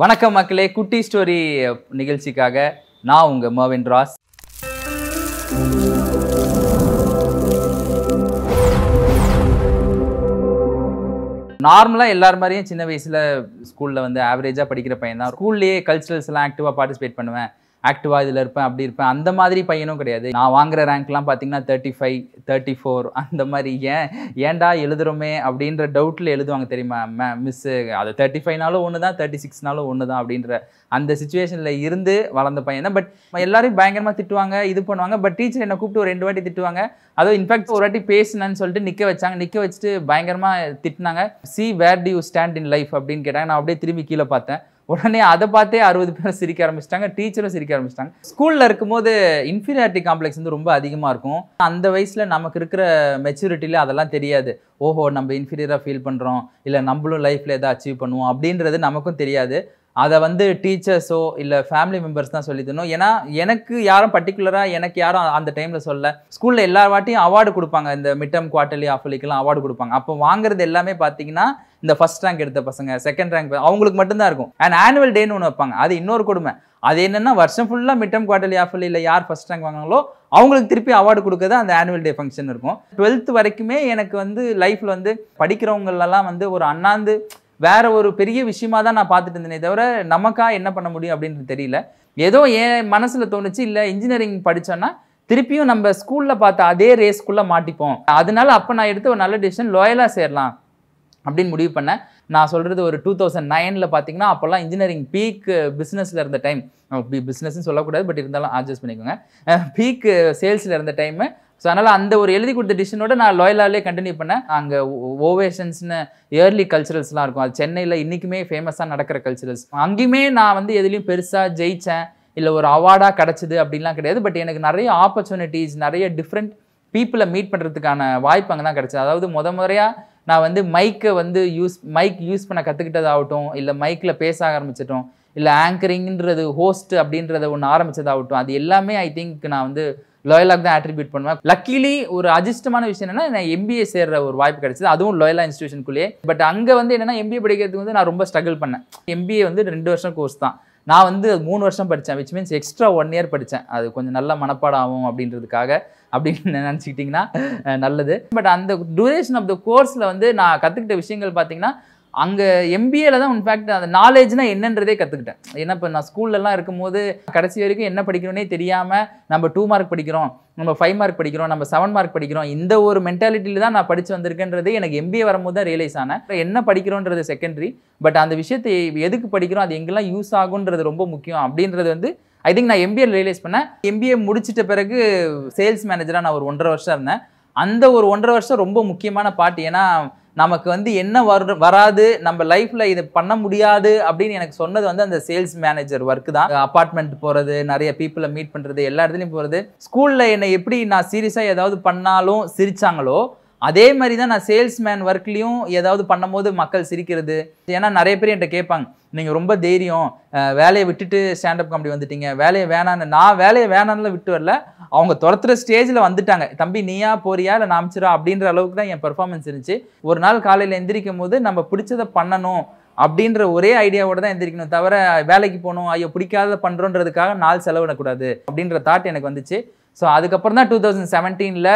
வணக்கம் மக்களே குட்டி ஸ்டோரி நிகழ்ச்சிக்காக நான் உங்கள் மர்வின் ராஸ். நார்மலாக எல்லார் மாதிரியும் சின்ன வயசில் ஸ்கூலில் வந்து ஆவரேஜாக படிக்கிற பையன் தான் ஸ்கூல்லேயே கல்ச்சுரல்ஸ்லாம் ஆக்டிவாக பார்ட்டிசிபேட் பண்ணுவேன். ஆக்டிவாக இதில் இருப்பேன் அப்படி இருப்பேன். அந்த மாதிரி பையனும் கிடையாது. நான் வாங்குற ரேங்க்லாம் பார்த்தீங்கன்னா தேர்ட்டி ஃபைவ் தேர்ட்டி ஃபோர் அந்த மாதிரி ஏன் ஏன்டா எழுதுறோமே அப்படின்ற டவுட்டில் எழுதுவாங்க தெரியுமா? மே மிஸ்ஸு அது தேர்ட்டி ஃபைவ்னாலும் ஒன்று தான் தேர்ட்டி சிக்ஸ்னாலும் ஒன்று தான் அப்படின்ற அந்த சுச்சுவேஷனில் இருந்து வளர்ந்த பையன் தான். பட் எல்லாரையும் பயங்கரமாக திட்டுவாங்க இது பண்ணுவாங்க. பட் டீச்சர் என்னை கூப்பிட்டு ஒரு ரெண்டு வாட்டி திட்டுவாங்க. அதுவும் இன்ஃபேக்ட் ஒரு வாட்டி பேசுனேன்னு சொல்லிட்டு நிற்க வச்சாங்க. நிற்க வச்சுட்டு பயங்கரமாக திட்டினாங்க. See where do you stand in life அப்படின்னு கேட்டாங்க. நான் அப்படியே திரும்பி கீழே பார்த்தேன். உடனே அதை பார்த்தே அறுபது பேர் சிரிக்க ஆரம்பிச்சிட்டாங்க டீச்சரும் சிரிக்க ஆரம்பிச்சிட்டாங்க. ஸ்கூலில் இருக்கும்போது இன்ஃபீரியாரிட்டி காம்ப்ளெக்ஸ் வந்து ரொம்ப அதிகமாக இருக்கும். அந்த வயசில் நமக்கு இருக்கிற மெச்சூரிட்டியில் அதெல்லாம் தெரியாது. ஓஹோ நம்ம இன்ஃபீரியராக ஃபீல் பண்ணுறோம் இல்லை நம்மளும் லைஃப்பில் எதாவது அச்சீவ் பண்ணுவோம் அப்படின்றது நமக்கும் தெரியாது. அதை வந்து டீச்சர்ஸோ இல்லை ஃபேமிலி மெம்பர்ஸ் தான் சொல்லி தரணும். ஏன்னா எனக்கு யாரும் பர்டிகுலராக எனக்கு யாரும் அந்த டைமில் சொல்ல ஸ்கூலில் எல்லா வாட்டியும் அவார்டு கொடுப்பாங்க. இந்த மிட் டர்ம் குவார்டர்லி ஆஃபலிக்கெல்லாம் அவார்டு கொடுப்பாங்க. அப்போ வாங்குறது எல்லாமே பார்த்தீங்கன்னா இந்த ஃபர்ஸ்ட் ரேங்க் எடுத்த பசங்க செகண்ட் ரேங்க் அவங்களுக்கு மட்டும்தான் இருக்கும். அண்ட் ஆனுவல் டேன்னு ஒன்று வைப்பாங்க. அது இன்னொரு கொடுமை. அது என்னென்னா வருஷம் ஃபுல்லாக மிட் டர்ம் குவார்டர்லி இல்லை யார் ஃபர்ஸ்ட் ரேங்க் வாங்கினாங்களோ அவங்களுக்கு திருப்பி அவார்டு கொடுக்கறது அந்த ஆனுவல் டே ஃபங்க்ஷன் இருக்கும். டுவெல்த் வரைக்குமே எனக்கு வந்து லைஃப்பில் வந்து படிக்கிறவங்களெல்லாம் வந்து ஒரு அண்ணாந்து வேற ஒரு பெரிய விஷயமா தான் நான் பார்த்துட்டு இருந்தேனே தவிர நமக்கா என்ன பண்ண முடியும் அப்படின்றது தெரியல. ஏதோ என் மனசில் தோணுச்சு இல்லை இன்ஜினியரிங் படித்தோன்னா திருப்பியும் நம்ம ஸ்கூலில் பார்த்த அதே ரேஸ்க்குள்ளே மாட்டிப்போம். அதனால அப்போ நான் எடுத்த ஒரு நல்ல டிசிஷன் லோயலாக சேரலாம் அப்படின்னு முடிவு பண்ணேன். நான் சொல்கிறது ஒரு டூ தௌசண்ட் நைனில் பார்த்தீங்கன்னா அப்போல்லாம் இன்ஜினியரிங் பீக் பிஸ்னஸில் இருந்த டைம் பிஸ்னஸ்ன்னு சொல்லக்கூடாது பட் இருந்தாலும் அட்ஜஸ்ட் பண்ணிக்கோங்க. பீக் சேல்ஸில் இருந்த டைமு ஸோ அதனால் அந்த ஒரு எழுதி கொடுத்த டிசிஷனோட நான் லோயலாலே கண்டினியூ பண்ணேன். அங்கே ஓவேஷன்ஸ்னு இயர்லி கல்ச்சுரல்ஸ்லாம் இருக்கும். அது சென்னையில் இன்றைக்குமே ஃபேமஸாக நடக்கிற கல்ச்சுரல்ஸ் அங்கேயுமே நான் வந்து எதுலேயும் பெருசாக ஜெயித்தேன் இல்லை ஒரு அவார்டாக கிடச்சிது அப்படின்லாம் கிடையாது. பட் எனக்கு நிறைய ஆப்பர்ச்சுனிட்டிஸ் நிறைய டிஃப்ரெண்ட் பீப்புளை மீட் பண்ணுறதுக்கான வாய்ப்பு அங்கே தான் கிடச்சிது. அதாவது முத முறையாக நான் வந்து மைக்கை வந்து யூஸ் மைக் யூஸ் பண்ண கற்றுக்கிட்டதாகட்டும் இல்லை மைக்கில் பேச ஆரம்பிச்சிட்டோம் இல்லை ஆங்கரிங்கிறது ஹோஸ்ட் அப்படின்றத ஒன்று ஆரம்பித்ததாகட்டும் அது எல்லாமே ஐ திங்க் நான் வந்து லோயலாக தான் ஆட்ரிபியூட் பண்ணுவேன். லக்கிலி ஒரு அதிர்ஷ்டமான விஷயம் என்னன்னா நான் எம்பிஏ சேர்ற ஒரு வாய்ப்பு கிடைச்சது. அதுவும் லோயலா இன்ஸ்டியூஷனுக்குள்ளேயே பட் அங்கே வந்து என்னன்னா எம்பிஏ படிக்கிறதுக்கு வந்து நான் ரொம்ப ஸ்ட்ரகிள் பண்ணேன். எம்பிஏ வந்து ரெண்டு வருஷம் கோர்ஸ் தான். நான் வந்து மூணு வருஷம் படித்தேன் which means extra one year படித்தேன் அது கொஞ்சம் நல்ல மனப்பாடம் ஆகும் அப்படின்றதுக்காக அப்படின்னு நினச்சிக்கிட்டிங்கன்னா நல்லது. பட் அந்த டூரேஷன் ஆஃப் த கோர்ஸில் வந்து நான் கற்றுக்கிட்ட விஷயங்கள் பார்த்தீங்கன்னா அங்கே எம்பிஏல தான் இன்ஃபேக்ட் அந்த நாலேஜ்னா என்னன்றதே கற்றுக்கிட்டேன் ஏன்னா இப்போ நான் ஸ்கூல்லலாம் இருக்கும்போது கடைசி வரைக்கும் என்ன படிக்கணும்னே தெரியாமல் நம்ம டூ மார்க் படிக்கிறோம் நம்ம ஃபைவ் மார்க் படிக்கிறோம் நம்ம செவன் மார்க் படிக்கிறோம் இந்த ஒரு மென்டாலிட்டியில் தான் நான் படித்து வந்திருக்கேன்றது எனக்கு எம்பிஏ வரும்போது தான் ரியலைஸ் ஆனேன். என்ன படிக்கிறோன்றது செகண்டரி பட் அந்த விஷயத்தை எதுக்கு படிக்கிறோம் அது எங்கெல்லாம் யூஸ் ஆகுன்றது ரொம்ப முக்கியம் அப்படின்றது வந்து ஐ திங்க் நான் எம்பிஏ ரியலைஸ் பண்ணேன். எம்பிஏ முடிச்சிட்ட பிறகு சேல்ஸ் மேனேஜராக நான் ஒரு ஒன்றரை வருஷம் இருந்தேன். அந்த ஒரு ஒன்றரை வருஷம் ரொம்ப முக்கியமான பாட்டு ஏன்னா நமக்கு வந்து என்ன வர வராது நம்ம லைஃப்பில் இது பண்ண முடியாது அப்படின்னு எனக்கு சொன்னது வந்து அந்த சேல்ஸ் மேனேஜர் ஒர்க் தான். அப்பார்ட்மெண்ட் போகிறது நிறைய பீப்புளை மீட் பண்ணுறது எல்லா இடத்துலையும் போகிறது ஸ்கூலில் என்னை எப்படி நான் சீரியஸாக ஏதாவது பண்ணாலும் சிரிச்சாங்களோ அதே மாதிரி தான் நான் சேல்ஸ்மேன் ஒர்க்லேயும் ஏதாவது பண்ணும்போது மக்கள் சிரிக்கிறது. ஏன்னா நிறைய பேர் என்கிட்ட கேட்பாங்க நீங்கள் ரொம்ப தைரியம் வேலையை விட்டுட்டு ஸ்டாண்டப் காமெடி வந்துட்டீங்க. வேலையை வேணான்னு. நான் வேலையை வேணான்னு விட்டு வரல. அவங்க துரத்துற ஸ்டேஜில் வந்துட்டாங்க. தம்பி நீயா போறியா? இல்லை நான் அமைச்சிரா அப்படின்ற அளவுக்கு தான் என் பெர்ஃபார்மன்ஸ் இருந்துச்சு. ஒரு நாள் காலையில் எந்திரிக்கும் போது நம்ம பிடிச்சதை பண்ணணும் அப்படின்ற ஒரே ஐடியாவோட தான் எந்திரிக்கணும். தவிர வேலைக்கு போகணும். ஐயோ பிடிக்காத பண்ணுறோன்றதுக்காக நாள் செலவிடக்கூடாது. அப்படின்ற தாட் எனக்கு வந்துச்சு. ஸோ அதுக்கப்புறம் தான் டூ தௌசண்ட் செவன்டீனில்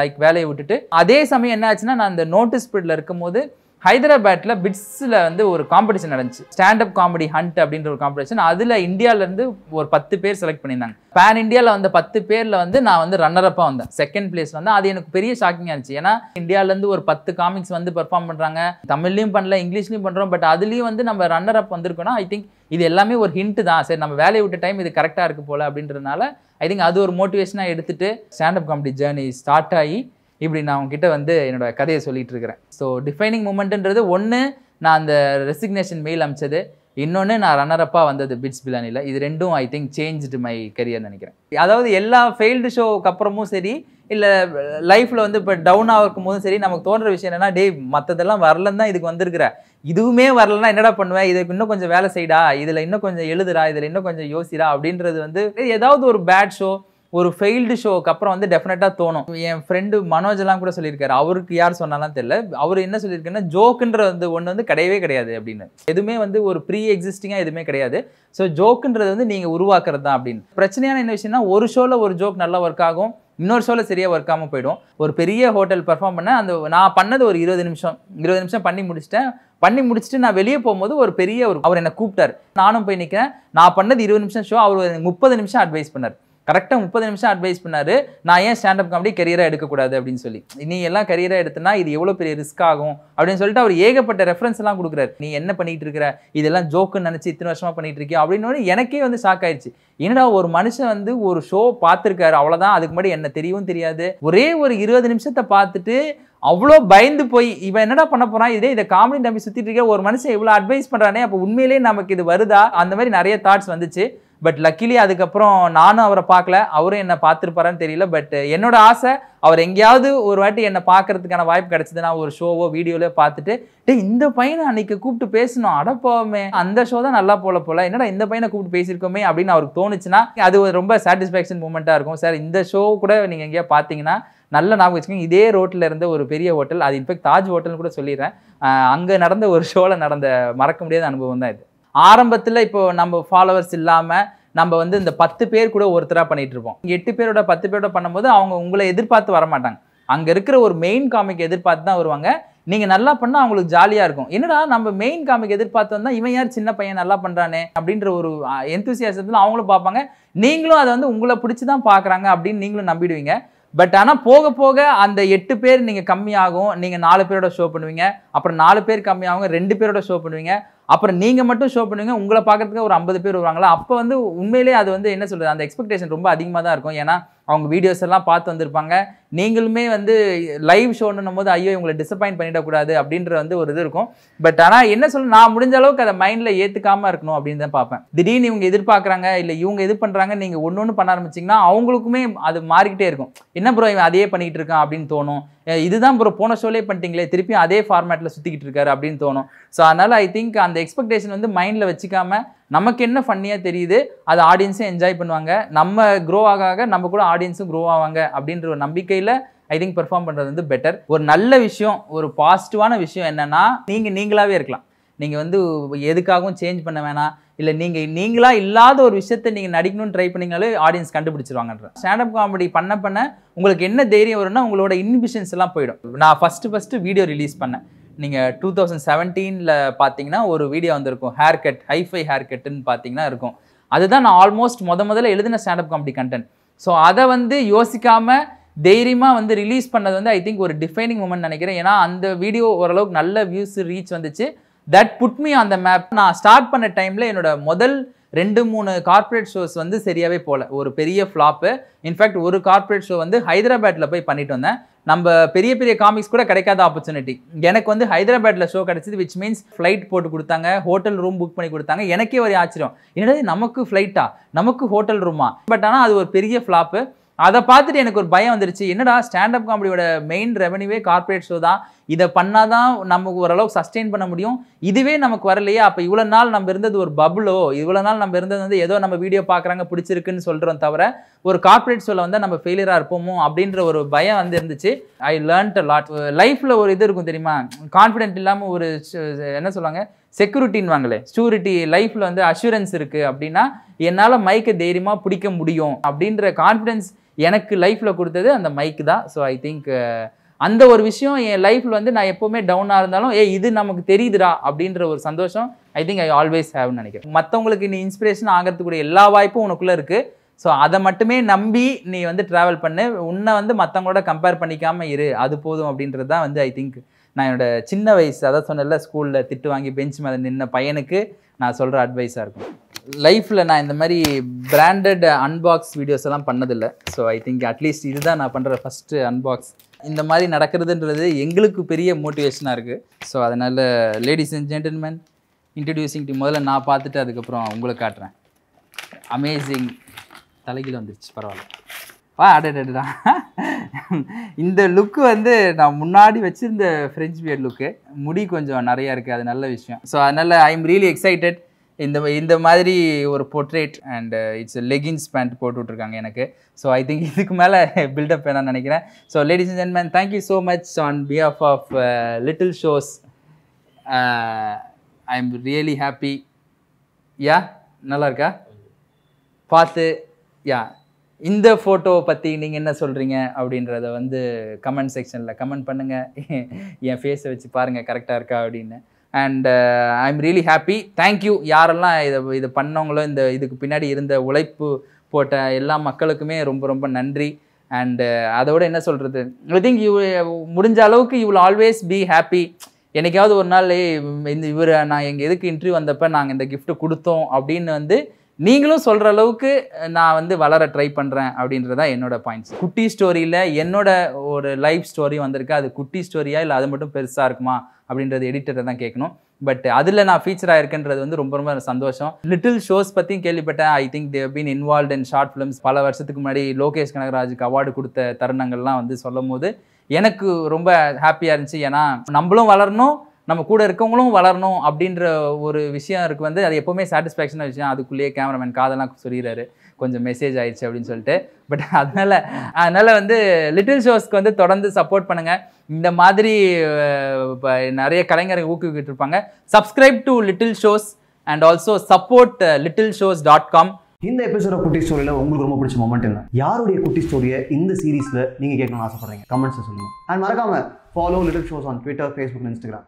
லைக் வேலையை விட்டுட்டு. அதே சமயம் என்ன ஆச்சுன்னா நான் அந்த நோட்டீஸ் பீரியடில் இருக்கும்போது ஹைதராபாத்தில் பிட்ஸில் வந்து ஒரு காம்படிஷன் நடந்துச்சு. ஸ்டாண்டப் காமெடி ஹண்ட் அப்படின்ற ஒரு காம்படிஷன் அதில் இந்தியாவிலேருந்து ஒரு பத்து பேர் செலக்ட் பண்ணியிருந்தாங்க. பேன் இந்தியாவில் வந்த பத்து பேரில் வந்து நான் வந்து ரன்னரப்பாக வந்தேன். செகண்ட் பிளேஸ் வந்து அது எனக்கு பெரிய ஷாக்கிங்காக இருந்துச்சு. ஏன்னா இந்தியாவிலேருந்து ஒரு பத்து காமிக்ஸ் வந்து பெர்ஃபார்ம் பண்ணுறாங்க தமிழ்லையும் பண்ணல இங்கிலீஷ்லையும் பண்ணுறோம் பட் அதுலேயும் வந்து நம்ம ரன்னர் அப் வந்திருக்கோம்னா ஐ திங்க் இது எல்லாமே ஒரு ஹிண்ட்டு தான். சரி நம்ம வேலையை விட்ட டைம் இது கரெக்டாக இருக்குது போல் அப்படின்றதுனால ஐ திங்க் அது ஒரு மோட்டிவேஷனாக எடுத்துகிட்டு ஸ்டாண்டப் காமெடி ஜேர்னி ஸ்டார்ட் ஆகி இப்படி நான் உங்ககிட்ட வந்து என்னோட கதையை சொல்லிட்டு இருக்கிறேன். ஸோ டிஃபைனிங் மூமெண்ட்டுன்றது ஒன்று நான் அந்த ரெசிக்னேஷன் மெயில் அமிச்சது. இன்னொன்று நான் ரன்னரப்பாக வந்தது பிட்ஸ் பிலானியில் இது ரெண்டும் I think changed my career நினைக்கிறேன். அதாவது எல்லா ஃபெயில்டு ஷோக்கு அப்புறமும் சரி இல்லை லைஃப்பில் வந்து இப்போ டவுன் இருக்கும் போதும் சரி நமக்கு தோன்ற விஷயம் என்னன்னா டே மற்றதெல்லாம் வரலன்னு தான் இதுக்கு வந்திருக்கிற. இதுவுமே வரலன்னா என்னடா பண்ணுவேன் இதுக்கு இன்னும் கொஞ்சம் வேலை செய்டா? இதில் இன்னும் கொஞ்சம் எழுதுடா? இதில் இன்னும் கொஞ்சம் யோசிடா? அப்படின்றது வந்து ஏதாவது ஒரு பேட் ஷோ ஒரு ஃபெயில்டு ஷோக்கு அப்புறம் வந்து டெஃபினட்டாக தோணும். என் ஃப்ரெண்டு மனோஜெல்லாம் கூட சொல்லியிருக்காரு. அவருக்கு யார் சொன்னாலும் தெரியல. அவர் என்ன சொல்லியிருக்காருன்னா ஜோக்குன்ற வந்து ஒன்று வந்து கிடையவே கிடையாது அப்படின்னு. எதுவுமே வந்து ஒரு ப்ரீ எக்ஸிஸ்டிங்காக எதுவுமே கிடையாது. ஸோ ஜோக்குன்றது வந்து நீங்கள் உருவாக்குறது தான் அப்படின்னு. பிரச்சனையான என்ன விஷயம்னா ஒரு ஷோவில் ஒரு ஜோக் நல்லா ஒர்க் ஆகும். இன்னொரு ஷோவில் சரியாக ஒர்க் ஆகாமல் போயிடும். ஒரு பெரிய ஹோட்டல் பெர்ஃபார்ம் பண்ண அந்த நான் பண்ணது ஒரு இருபது நிமிஷம். இருபது நிமிஷம் பண்ணி முடிச்சிட்டேன். பண்ணி முடிச்சுட்டு நான் வெளியே போகும்போது ஒரு பெரிய ஒரு அவர் என்னை கூப்பிட்டார். நானும் போய் நிற்கிறேன் நான் பண்ணது இருபது நிமிஷம் ஷோ அவர் முப்பது நிமிஷம் அட்வைஸ் பண்ணார். கரெக்டாக முப்பது நிமிஷம் அட்வைஸ் பண்ணாரு நான் ஏன் ஸ்டாண்டப் காமெடி கரியராக எடுக்கக்கூடாது? அப்படின்னு சொல்லி. நீ எல்லாம் கரியராக எடுத்தனா இது எவ்வளோ பெரிய ரிஸ்க் ஆகும்? அப்படின்னு சொல்லிட்டு அவர் ஏகப்பட்ட ரெஃபரன்ஸ் எல்லாம் கொடுக்குறாரு. நீ என்ன பண்ணிட்டு இருக்கிற? இதெல்லாம் ஜோக்குன்னு நினச்சி இத்தனை வருஷமா பண்ணிட்டு இருக்கியா? அப்படின்னு எனக்கே வந்து ஷாக் ஆயிடுச்சு என்னடா ஒரு மனுஷன் வந்து ஒரு ஷோ பார்த்துருக்காரு அவ்வளோதான் அதுக்கு முன்னாடி என்ன தெரியவும் தெரியாது. ஒரே ஒரு இருபது நிமிஷத்தை பார்த்துட்டு அவ்வளோ பயந்து போய் இவன் என்னடா பண்ண போறான்? இதே இதை காமெடி நம்பி சுத்திட்டு இருக்க ஒரு மனுஷன் இவ்வளோ அட்வைஸ் பண்றானே அப்போ உண்மையிலேயே நமக்கு இது வருதா? அந்த மாதிரி நிறைய தாட்ஸ் வந்துச்சு. பட் லக்கிலி அதுக்கப்புறம் நானும் அவரை பார்க்கல. அவரும் என்னை பார்த்துருப்பாரான்னு தெரியல. பட் என்னோட ஆசை அவர் எங்கேயாவது ஒரு வாட்டி என்னை பார்க்கறதுக்கான வாய்ப்பு கிடைச்சதுன்னா ஒரு ஷோவோ வீடியோலையோ பார்த்துட்டு டேய் இந்த பையனை அன்னைக்கு கூப்பிட்டு பேசணும். அடப்போமே அந்த ஷோ தான் நல்லா போல போல. என்னடா இந்த பையனை கூப்பிட்டு பேசியிருக்கோமே? அப்படின்னு அவருக்கு தோணுச்சுன்னா அது ஒரு ரொம்ப சாட்டிஸ்ஃபேக்ஷன் மூமெண்ட்டாக இருக்கும். சார் இந்த ஷோ கூட நீங்கள் எங்கேயா பார்த்தீங்கன்னா நல்ல ஞாபகம் வச்சுக்கோங்க. இதே ரோட்டில் இருந்த ஒரு பெரிய ஹோட்டல் அது இன்ஃபேக்ட் தாஜ் ஹோட்டல்னு கூட சொல்லிடுறேன். அங்கே நடந்த ஒரு ஷோவில் நடந்த மறக்க முடியாத அனுபவம் தான் இது. ஆரம்பத்தில் இப்போ நம்ம ஃபாலோவர்ஸ் இல்லாமல் நம்ம வந்து இந்த பத்து பேர் கூட ஒருத்தராக பண்ணிட்டு இருப்போம். எட்டு பேரோட பத்து பேரோட பண்ணும்போது அவங்க உங்களை எதிர்பார்த்து வர மாட்டாங்க அங்கே இருக்கிற ஒரு மெயின் காமிக் எதிர்பார்த்து தான் வருவாங்க. நீங்கள் நல்லா பண்ணால் அவங்களுக்கு ஜாலியாக இருக்கும். என்னடா நம்ம மெயின் காமிக் எதிர்பார்த்து வந்தால் இவன் யார் சின்ன பையன் நல்லா பண்ணுறானே அப்படின்ற ஒரு எந்தூசியாசத்தில் அவங்களும் பார்ப்பாங்க. நீங்களும் அதை வந்து உங்களை பிடிச்சி தான் பார்க்குறாங்க அப்படின்னு நீங்களும் நம்பிடுவீங்க. பட் ஆனால் போக போக அந்த எட்டு பேர் நீங்கள் கம்மியாகும் நீங்கள் நாலு பேரோட ஷோ பண்ணுவீங்க. அப்புறம் நாலு பேர் கம்மியாகும் ரெண்டு பேரோட ஷோ பண்ணுவீங்க. அப்புறம் நீங்கள் மட்டும் ஷோ பண்ணுவீங்க. உங்களை பார்க்குறதுக்கு ஒரு ஐம்பது பேர் வருவாங்களா? அப்போ வந்து உண்மையிலேயே அது வந்து என்ன சொல்கிறது அந்த எக்ஸ்பெக்டேஷன் ரொம்ப அதிகமாக தான் இருக்கும். ஏன்னா அவங்க வீடியோஸ் எல்லாம் பார்த்து வந்திருப்பாங்க. நீங்களுமே வந்து லைவ் ஷோன்னும் போது ஐயோ இவங்களை டிசப்பாயிண்ட் பண்ணிடக்கூடாது அப்படின்ற வந்து ஒரு இது இருக்கும். பட் ஆனால் என்ன சொல்ல நான் முடிஞ்ச அளவுக்கு அதை மைண்டில் ஏற்றுக்காம இருக்கணும் அப்படின்னு தான் பார்ப்பேன். திடீர்னு இவங்க எதிர்பார்க்குறாங்க இல்லை இவங்க இது பண்ணுறாங்க நீங்கள் ஒன்று ஒன்று பண்ண ஆரம்பிச்சிங்கன்னா அவங்களுக்குமே அது மாறிக்கிட்டே இருக்கும். என்ன ப்ரோ இவன் அதையே பண்ணிக்கிட்டு இருக்கான் அப்படின்னு தோணும். இதுதான் ப்ரோ போன ஷோலே பண்ணிட்டீங்களே திருப்பியும் அதே ஃபார்மேட்டில் சுற்றிக்கிட்டு இருக்காரு அப்படின்னு தோணும். ஸோ அதனால் ஐ திங்க் அந்த எக்ஸ்பெக்டேஷன் வந்து மைண்டில் வச்சுக்காமல் நமக்கு என்ன ஃபன்னியாக தெரியுது அது ஆடியன்ஸும் என்ஜாய் பண்ணுவாங்க. நம்ம க்ரோ ஆக ஆக நம்ம கூட ஆடியன்ஸும் க்ரோ ஆவாங்க அப்படின்ற ஒரு நம்பிக்கையில் ஐ திங்க் பெர்ஃபார்ம் பண்ணுறது வந்து பெட்டர் ஒரு நல்ல விஷயம் ஒரு பாசிட்டிவான விஷயம் என்னென்னா நீங்கள் நீங்களாகவே இருக்கலாம். நீங்கள் வந்து எதுக்காகவும் சேஞ்ச் பண்ண வேணாம். இல்லை நீங்கள் நீங்களாக இல்லாத ஒரு விஷயத்தை நீங்கள் நடிக்கணும்னு ட்ரை பண்ணிங்கனாலே ஆடியன்ஸ் கண்டுபிடிச்சிருவாங்கன்ற. ஸ்டாண்டப் காமெடி பண்ண பண்ண உங்களுக்கு என்ன தைரியம் வரும்னா உங்களோட இன்ஹிபிஷன்ஸ் எல்லாம் போயிடும். நான் ஃபஸ்ட்டு ஃபஸ்ட்டு வீடியோ ரிலீஸ் பண்ணேன். நீங்கள் டூ தௌசண்ட் செவன்டீனில் பார்த்தீங்கன்னா ஒரு வீடியோ வந்திருக்கும். ஹேர் கட் ஹைஃபை ஹேர் கட்டுன்னு பார்த்தீங்கன்னா இருக்கும். அதுதான் நான் ஆல்மோஸ்ட் முத முதல்ல எழுதின ஸ்டாண்டப் காமெடி கண்டென்ட் ஸோ அதை வந்து யோசிக்காமல் தைரியமாக வந்து ரிலீஸ் பண்ணது வந்து ஐ திங்க் ஒரு டிஃபைனிங் மூமெண்ட் நினைக்கிறேன். ஏன்னா அந்த வீடியோ ஓரளவுக்கு நல்ல வியூஸ் ரீச் வந்துச்சு. தட் புட் மீ அந்த மேப் நான் ஸ்டார்ட் பண்ண டைமில் என்னோட முதல் ரெண்டு மூணு கார்ப்பரேட் ஷோஸ் வந்து சரியாகவே போகல ஒரு பெரிய ஃப்ளாப்பு இன்ஃபேக்ட் ஒரு கார்ப்பரேட் ஷோ வந்து ஹைதராபாத்தில் போய் பண்ணிட்டு வந்தேன். நம்ம பெரிய பெரிய காமிக்ஸ் கூட கிடைக்காத ஆப்பர்ச்சுனிட்டி எனக்கு வந்து ஹைதராபாத்தில் ஷோ கிடைச்சது விச் மீன்ஸ் ஃப்ளைட் போட்டு கொடுத்தாங்க ஹோட்டல் ரூம் புக் பண்ணி கொடுத்தாங்க. எனக்கே ஒரு ஆச்சரியம். என்னது நமக்கு ஃப்ளைட்டா நமக்கு ஹோட்டல் ரூமா பட் ஆனால் அது ஒரு பெரிய ஃப்ளாப்பு அதை பார்த்துட்டு எனக்கு ஒரு பயம் வந்துருச்சு. என்னடா ஸ்டாண்டப் காமெடியோட மெயின் ரெவன்யூவே கார்ப்பரேட் ஷோ தான். இதை பண்ணால் தான் நமக்கு ஓரளவுக்கு சஸ்டெயின் பண்ண முடியும். இதுவே நமக்கு வரலையே அப்போ இவ்வளோ நாள் நம்ம இருந்தது ஒரு பபுளோ இவ்வளோ நாள் நம்ம இருந்தது வந்து ஏதோ நம்ம வீடியோ பார்க்குறாங்க பிடிச்சிருக்குன்னு சொல்கிறோம் தவிர ஒரு கார்ப்பரேட் சொல்ல வந்து நம்ம ஃபெயிலியராக இருப்போமோ? அப்படின்ற ஒரு பயம் வந்து இருந்துச்சு. ஐ லேர்ன்ட் அ லாட் லைஃப்பில் ஒரு இது இருக்கும் தெரியுமா? கான்ஃபிடென்ட் இல்லாமல் ஒரு என்ன சொல்லுவாங்க? செக்யூரிட்டின்னு வாங்களே ஸ்டூரிட்டி லைஃப்பில் வந்து அஷூரன்ஸ் இருக்குது அப்படின்னா என்னால் மைக்கை தைரியமாக பிடிக்க முடியும். அப்படின்ற கான்ஃபிடென்ஸ் எனக்கு லைஃப்பில் கொடுத்தது அந்த மைக்கு தான். ஸோ ஐ திங்க் அந்த ஒரு விஷயம் என் லைஃப்பில் வந்து நான் எப்போவுமே டவுனாக இருந்தாலும் ஏ இது நமக்கு தெரியுதுடா அப்படின்ற ஒரு சந்தோஷம் ஐ திங்க் ஐ ஆல்வேஸ் ஹேவ்னு நினைக்கிறேன். மற்றவங்களுக்கு நீ இன்ஸ்பிரேஷன் ஆகிறதுக்குரிய எல்லா வாய்ப்பும் உனக்குள்ளே இருக்குது ஸோ அதை மட்டுமே நம்பி நீ வந்து ட்ராவல் பண்ணு. உன்னை வந்து மற்றவங்களோட கம்பேர் பண்ணிக்காமல் இரு. அது போதும் அப்படின்றது தான் வந்து ஐ திங்க் நான் என்னோட சின்ன வயசு அதான் சொன்னல ஸ்கூலில் திட்டு வாங்கி பெஞ்ச் மேலே நின்ன பையனுக்கு நான் சொல்கிற அட்வைஸாக இருக்கும். லைஃப்பில் நான் இந்த மாதிரி பிராண்டட் அன்பாக்ஸ் வீடியோஸ் எல்லாம் பண்ணதில்லை. ஸோ ஐ திங்க் அட்லீஸ்ட் இதுதான் நான் பண்ணுற ஃபஸ்ட்டு அன்பாக்ஸ் இந்த மாதிரி நடக்கிறதுன்றது எங்களுக்கு பெரிய மோட்டிவேஷனாக இருக்குது ஸோ அதனால் ladies and gentleman introducing to முதல்ல நான் பார்த்துட்டு அதுக்கப்புறம் உங்களுக்கு காட்டுறேன். அமேசிங் தலைகீழ வந்துருச்சு பரவாயில்ல. வா அடடா. இந்த லுக்கு வந்து நான் முன்னாடி வச்சுருந்த ஃப்ரெஞ்ச் பியர்ட் லுக்கு முடி கொஞ்சம் நிறையா இருக்குது அது நல்ல விஷயம். ஸோ அதனால் ஐ எம் ரியலி எக்ஸைட்டட் இந்த இந்த மாதிரி ஒரு portrait and it's leggings pant போட்டு விட்ருக்காங்க எனக்கு. ஸோ ஐ திங்க் இதுக்கு மேலே பில்டப் வேணாம்னு நினைக்கிறேன். So ladies and ஜென்மேன் thank you so much on behalf of Little Shows I am really happy யா நல்லா இருக்கா? பார்த்து யா இந்த ஃபோட்டோவை பற்றி நீங்கள் என்ன சொல்கிறீங்க அப்படின்றத வந்து கமெண்ட் செக்ஷனில் கமெண்ட் பண்ணுங்கள் என் ஃபேஸை வச்சு பாருங்கள் கரெக்டாக இருக்கா அப்படின்னு. And I am really happy thank you யாரெல்லாம் இதை இதை பண்ணவங்களோ இந்த இதுக்கு பின்னாடி இருந்த உழைப்பு போட்ட எல்லா மக்களுக்குமே ரொம்ப ரொம்ப நன்றி. அண்டு uh, அதோட என்ன சொல்கிறது ஐ திங்க் யூ முடிஞ்ச அளவுக்கு you will always be happy என்னைக்காவது ஒரு நாள் இந்த இவர் நான் எங்கள் எதுக்கு இன்ட்ரிவ் வந்தப்போ நாங்கள் இந்த கிஃப்ட்டு கொடுத்தோம் அப்படின்னு வந்து நீங்களும் சொல்கிற அளவுக்கு நான் வந்து வளர ட்ரை பண்ணுறேன் அப்படின்றதா என்னோட பாயிண்ட்ஸ் குட்டி ஸ்டோரியில் என்னோட ஒரு லைஃப் ஸ்டோரி வந்திருக்கு. அது குட்டி ஸ்டோரியா இல்லை அது மட்டும் பெருசாக இருக்குமா? அப்படின்றது எடிட்டரை தான் கேட்கணும். பட் அதில் நான் ஃபீச்சர் ஆகிருக்கேன்றது வந்து ரொம்ப ரொம்ப சந்தோஷம். லிட்டில் ஷோஸ் பற்றியும் கேள்விப்பட்டேன். I think they've been involve in short films பல வருஷத்துக்கு முன்னாடி லோகேஷ் கனகராஜுக்கு அவார்டு கொடுத்த தருணங்கள்லாம் வந்து சொல்லும் போது எனக்கு ரொம்ப ஹாப்பியாக இருந்துச்சு. ஏன்னா நம்மளும் வளரணும் நம்ம கூட இருக்கவங்களும் வளரணும் அப்படின்ற ஒரு விஷயம் இருக்கு வந்து அது எப்போவுமே சாட்டிஸ்ஃபேக்ஷனாக விஷயம். அதுக்குள்ளேயே கேமராமேன் காதெல்லாம் சொல்லிடுறாரு. கொஞ்சம் மெசேஜ் ஆயிடுச்சு அப்படின்னு சொல்லிட்டு. பட் அதனால அதனால வந்து லிட்டில் ஷோஸ்க்கு வந்து தொடர்ந்து சப்போர்ட் பண்ணுங்க. இந்த மாதிரி இப்போ நிறைய கலைஞர்கள் ஊக்குவிக்கிட்டு இருப்பாங்க. Subscribe to Little Shows and also support Little Shows dot com இந்த எபிசோட குட்டி ஸ்டோரியில் உங்களுக்கு ரொம்ப பிடிச்ச மொமெண்ட் என்ன? யாருடைய குட்டி ஸ்டோரியை இந்த சீரீஸில் நீங்கள் கேட்கணும்னு ஆசைப்படுறீங்க? கமெண்ட்ஸை சொல்லுங்கள் அண்ட் மறக்காமல் follow Little Shows on Twitter Facebook Instagram